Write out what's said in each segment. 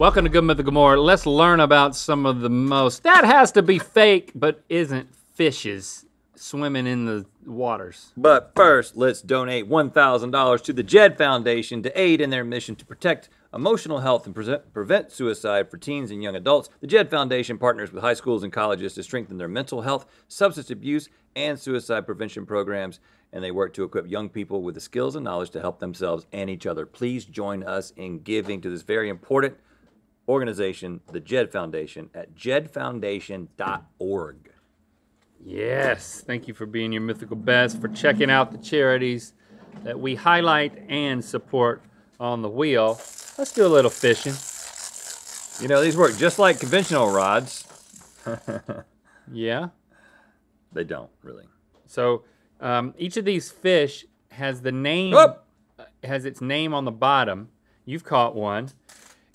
Welcome to Good Mythical More. Let's learn about some of the most, that has to be fake, but isn't fishes swimming in the waters. But first, let's donate $1,000 to the JED Foundation to aid in their mission to protect emotional health and pre- prevent suicide for teens and young adults. The JED Foundation partners with high schools and colleges to strengthen their mental health, substance abuse, and suicide prevention programs, and they work to equip young people with the skills and knowledge to help themselves and each other. Please join us in giving to this very important organization, the JED Foundation, at jedfoundation.org. Yes, thank you for being your mythical best, for checking out the charities that we highlight and support on the wheel. Let's do a little fishing. You know, these work just like conventional rods. Yeah. They don't, really. So um, each of these fish has the name, Whoop! has its name on the bottom. You've caught one,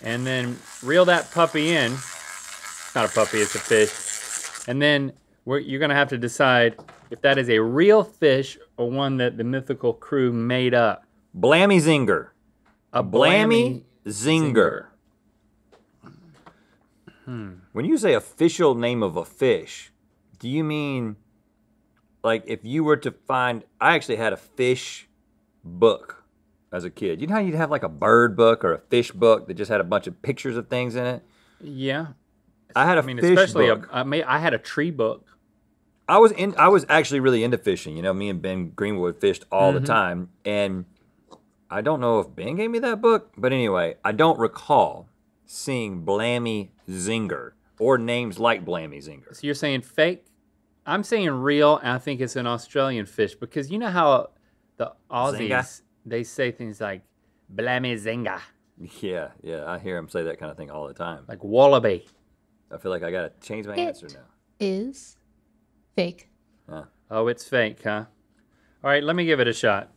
and then reel that puppy in. It's not a puppy; it's a fish. And then we're, you're gonna have to decide if that is a real fish or one that the mythical crew made up. Blammy Zinger. A Blammy Zinger. Hmm. When you say official name of a fish, do you mean like if you were to find? I actually had a fish book as a kid. You know how you'd have like a bird book or a fish book that just had a bunch of pictures of things in it? Yeah. I had a I mean, fish especially book. A, I, may, I had a tree book. I was in. I was actually really into fishing. You know, me and Ben Greenwood fished all the mm-hmm. time, and I don't know if Ben gave me that book, but anyway, I don't recall seeing Blammy Zinger or names like Blammy Zinger. So you're saying fake? I'm saying real, and I think it's an Australian fish because you know how the Aussies? They say things like "blammy zinga," Yeah, yeah, I hear them say that kind of thing all the time. like wallaby. I feel like I gotta change my It- answer now. Is fake. Oh, it's fake, huh? All right, let me give it a shot.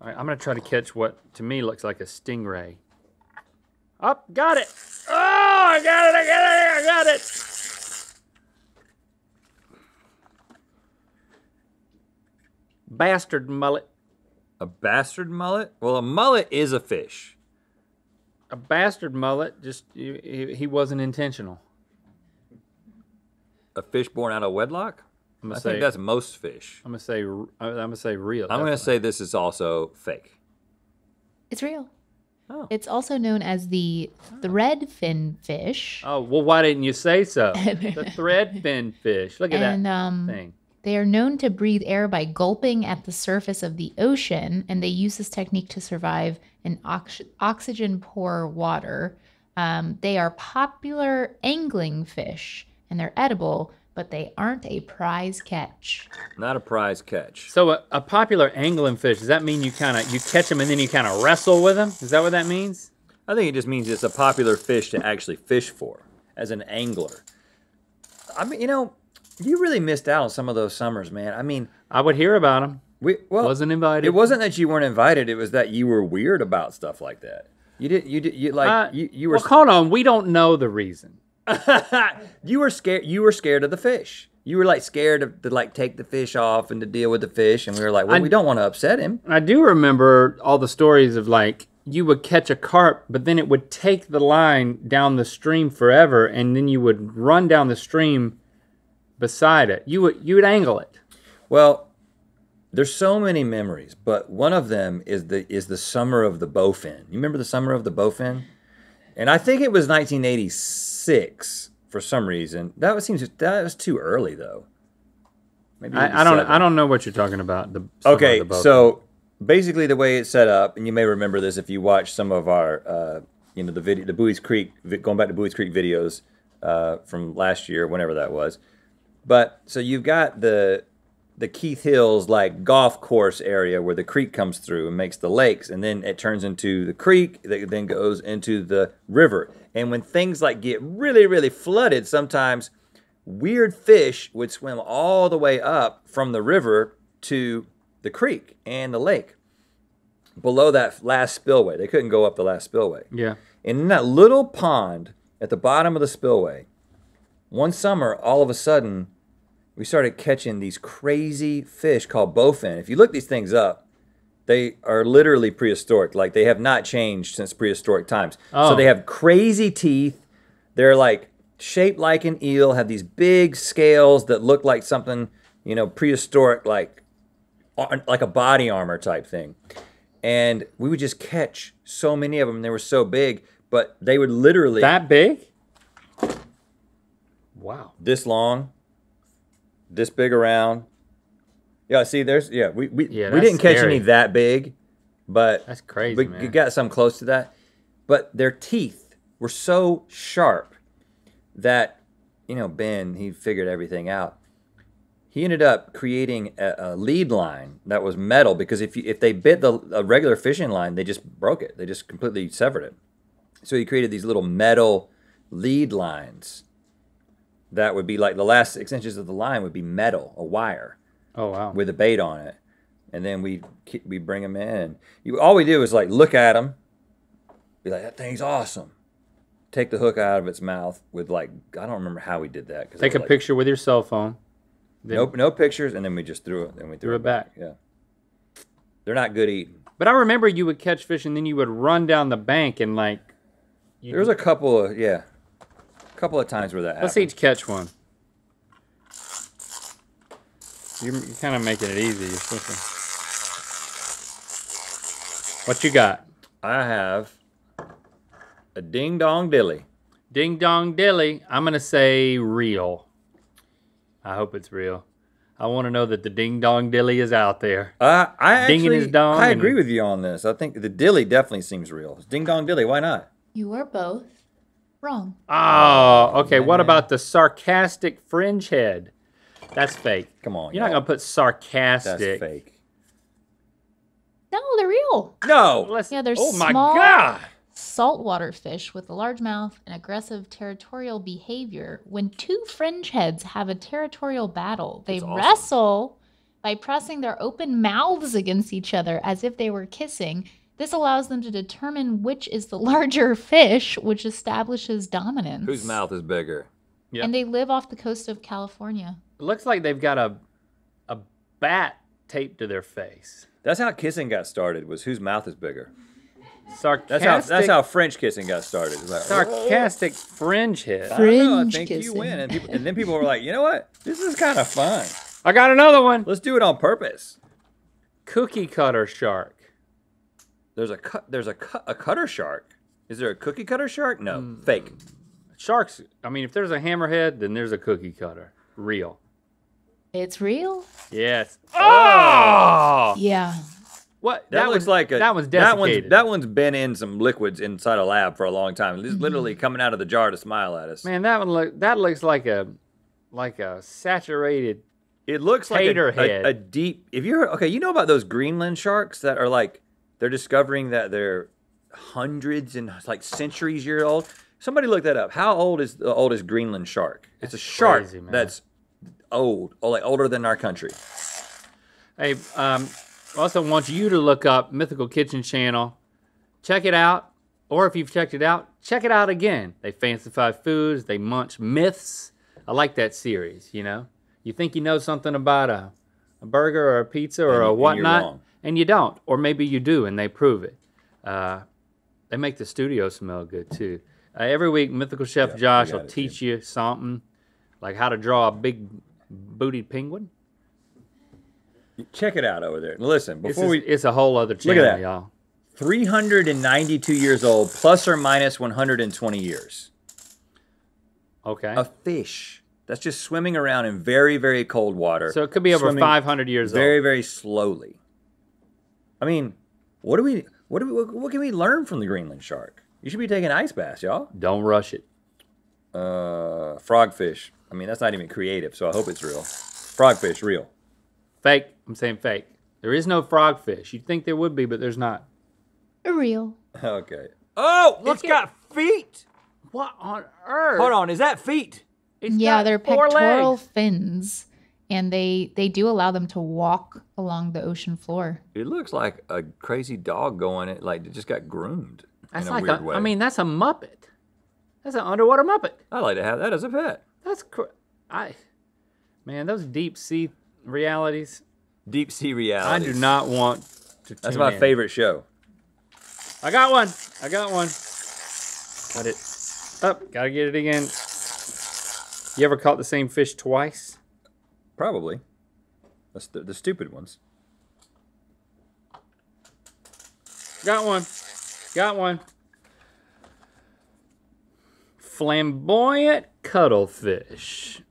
All right, I'm gonna try to catch what to me looks like a stingray. Up, got it! Oh, I got it! I got it! I got it! Bastard mullet. A bastard mullet? Well, a mullet is a fish. A bastard mullet. Just he, he- he wasn't intentional. A fish born out of wedlock? I'm I gonna think say. that's most fish. I'm gonna say. r- I'm gonna say real. I'm gonna definitely. say this is also fake. It's real. Oh. It's also known as the threadfin fish. Oh well, why didn't you say so? the threadfin fish. Look at and that um, thing. They are known to breathe air by gulping at the surface of the ocean, and they use this technique to survive in ox- oxygen poor water. Um, they are popular angling fish, and they're edible, but they aren't a prize catch. Not a prize catch. So a, a popular angling fish. Does that mean you kind of you catch them and then you kind of wrestle with them? Is that what that means? I think it just means it's a popular fish to actually fish for as an angler. I mean, you know, you really missed out on some of those summers, man. I mean, I would hear about them. we well, Wasn't invited. It wasn't that you weren't invited; it was that you were weird about stuff like that. You did, you did, you like Uh, you, you were Well, hold on. We don't know the reason. you were scared. You were scared of the fish. You were like scared of, to like take the fish off and to deal with the fish, and we were like, well, I- we don't want to upset him. I do remember all the stories of like you would catch a carp, but then it would take the line down the stream forever, and then you would run down the stream beside it. You would you would angle it. Well, there's so many memories, but one of them is the is the summer of the bowfin. You remember the summer of the bowfin? And I think it was 1986 for some reason. That was seems that was too early though. Maybe I, I don't I don't know what you're talking about. The Okay, the so basically the way it's set up, and you may remember this if you watch some of our, uh, you know, the video, the Buies Creek, going back to Buies Creek videos uh, from last year, whenever that was. But so you've got the the Keith Hills like golf course area where the creek comes through and makes the lakes, and then it turns into the creek that then goes into the river. And when things like get really, really flooded, sometimes weird fish would swim all the way up from the river to the creek and the lake below that last spillway. They couldn't go up the last spillway. yeah. And in that little pond at the bottom of the spillway, one summer, all of a sudden, we started catching these crazy fish called bowfin. If you look these things up, They are literally prehistoric. Like they have not changed since prehistoric times. Oh. So they have crazy teeth. They're like shaped like an eel, have these big scales that look like something, you know, prehistoric, like like a body armor type thing. And we would just catch so many of them. They were so big, but they would literally That big? Wow. this long, this big around. Yeah, see, there's yeah, we we, Yeah, we didn't catch scary. any that big, but That's crazy, we man. got some close to that. But their teeth were so sharp that you know Ben he figured everything out. He ended up creating a, a lead line that was metal because if you, if they bit the a regular fishing line, they just broke it. They just completely severed it. So he created these little metal lead lines that would be like the last six inches of the line would be metal, a wire Oh wow. with a bait on it, and then we we bring them in. You all we do is like look at them, be like that thing's awesome. Take the hook out of its mouth with like I don't remember how we did that. 'cause Take a like- picture with your cell phone. Nope, no pictures, and then we just threw it. Then we threw, Threw it back. Yeah, they're not good eating. But I remember you would catch fish and then you would run down the bank and like. There was a couple of yeah, a couple of times where that Let's happened. each catch one. You're, you're kind of making it easy. You're switching. What you got? I have a ding dong dilly. Ding dong dilly. I'm gonna say real. I hope it's real. I want to know that the ding dong dilly is out there. Uh, I Dinging actually his dong I agree with you on this. I think the dilly definitely seems real. Ding dong dilly, why not? You are both wrong. Oh, okay. What man. about the sarcastic fringe head? That's fake. Come on, You're not y'all. gonna put sarcastic. That's fake. No, they're real. No. Let's- Yeah, they're oh my small- god. Saltwater fish with a large mouth and aggressive territorial behavior. When two fringe heads have a territorial battle, they awesome. wrestle by pressing their open mouths against each other as if they were kissing. This allows them to determine which is the larger fish, which establishes dominance. Whose mouth is bigger? Yeah. And they live off the coast of California. It looks like they've got a a bat taped to their face. That's how kissing got started. Was whose mouth is bigger? Sarcastic. That's how that's how French kissing got started. Like, sarcastic fringe head. I don't know, I Fringe think you win, and, people, and then people were like, you know what? This is kind of fun. I got another one. Let's do it on purpose. Cookie cutter shark. There's a cut. There's a cut. A cutter shark. Is there a cookie cutter shark? No, Hmm. fake. Sharks. I mean, if there's a hammerhead, then there's a cookie cutter. Real. It's real? Yes. Oh! Yeah. What? That, looks was, like a that one's that one's that one's been in some liquids inside a lab for a long time. Mm-hmm. It's literally coming out of the jar to smile at us. Man, that one look. That looks like a, like a saturated. It looks like a, Tater a, a deep. If you're okay, you know about those Greenland sharks that are like they're discovering that they're hundreds and like centuries year old. Somebody look that up. How old is the oldest Greenland shark? It's a shark crazy, that's old, or like older than our country. Hey, um, I also want you to look up Mythical Kitchen Channel. Check it out, or if you've checked it out, check it out again. They fancify foods. They munch myths. I like that series. You know, you think you know something about a, a burger or a pizza or And a you- and you're whatnot. And you don't, or maybe you do, and they prove it. Uh, they make the studio smell good too. Uh, every week, Mythical Chef Josh will teach you something, like how to draw a big booted penguin. Check it out over there. Listen, before we it's a whole other look at that. y'all. 392 years old, plus or minus 120 years. Okay. A fish that's just swimming around in very, very cold water. so it could be over swimming 500 years very, old. Very, very slowly. I mean, what do we, what do we, what, what can we learn from the Greenland shark? You should be taking ice baths, y'all. Don't rush it. Uh, frogfish. I mean, that's not even creative, so I hope it's real. Frogfish, real. Fake. I'm saying fake. There is no frogfish. You'd think there would be, but there's not. Real. Okay. Oh, Look it's at- got feet. What on earth? Hold on, is that feet? It's yeah, got they're four pectoral legs. fins, and they they do allow them to walk along the ocean floor. It looks like a crazy dog going it, like it just got groomed That's in a like weird a, way. I mean, that's a Muppet. That's an underwater Muppet. I'd like to have that as a pet. That's cr- I, man, those deep sea realities. Deep sea realities. I do not want to That's my in. favorite show. I got one. I got one. Got it. Up. Gotta get it again. You ever caught the same fish twice? Probably. That's the, the stupid ones. Got one. Got one. Flamboyant cuttlefish.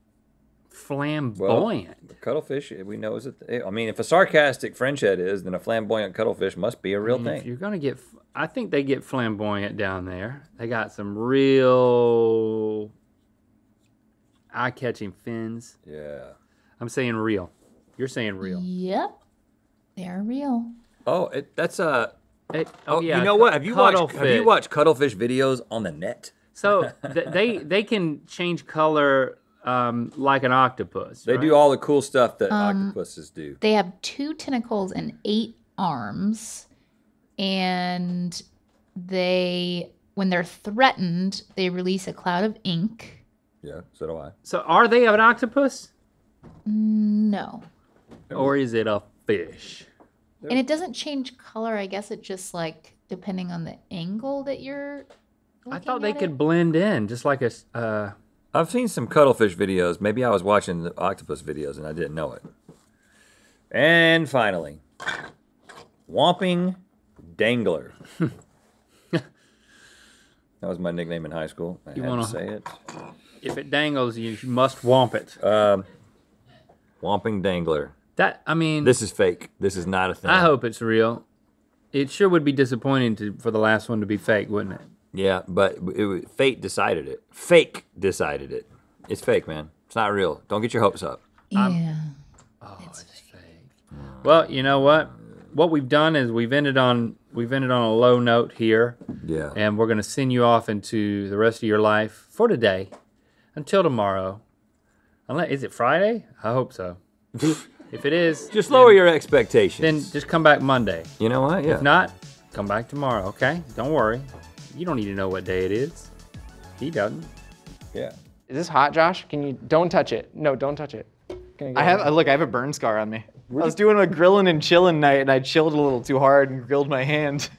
Flamboyant. Cuttlefish, eh, we know is a. Eh, I mean, if a sarcastic French head is, then a flamboyant cuttlefish must be a real And if thing. you're gonna get, I think they get flamboyant down there. They got some real eye-catching fins. Yeah. I'm saying real. You're saying real. Yep. They're real. Oh, it, that's uh It- Oh, yeah, you know what? Have you watched Have cuttlefish. you watched cuttlefish videos on the net? So th- they they can change color um, like an octopus. They right? do all the cool stuff that Um, octopuses do. They have two tentacles and eight arms. And they, when they're threatened, they release a cloud of ink. Yeah, so do I. So are they an octopus No. or is it a fish? And it doesn't change color. I guess it just like depending on the angle that you're. I thought they at could it. blend in just like a. s- Uh, I've seen some cuttlefish videos. Maybe I was watching the octopus videos and I didn't know it. And finally, Whomping Dangler. that was my nickname in high school. I You had wanna- to say it. if it dangles, you must womp it. Um, Whomping Dangler. That I mean, This is fake. This is not a thing. I hope it's real. It sure would be disappointing to, for the last one to be fake, wouldn't it? Yeah, but it, was- fate decided it. Fake decided it. It's fake, man. It's not real. Don't get your hopes up. Yeah. Oh, it's, fake. Well, you know what? What we've done is we've ended on we've ended on a low note here, Yeah. and we're going to send you off into the rest of your life for today, until tomorrow. Unless is it Friday? I hope so. if it is, Just lower your expectations. then just come back Monday. you know what? Yeah. If not, come back tomorrow. Okay? Don't worry. You don't need to know what day it is. He doesn't. yeah. Is this hot, Josh? Can you don't touch it? No, don't touch it. Can I have uh, look. I have a burn scar on me. I was doing a grilling and chilling night, and I chilled a little too hard and grilled my hand.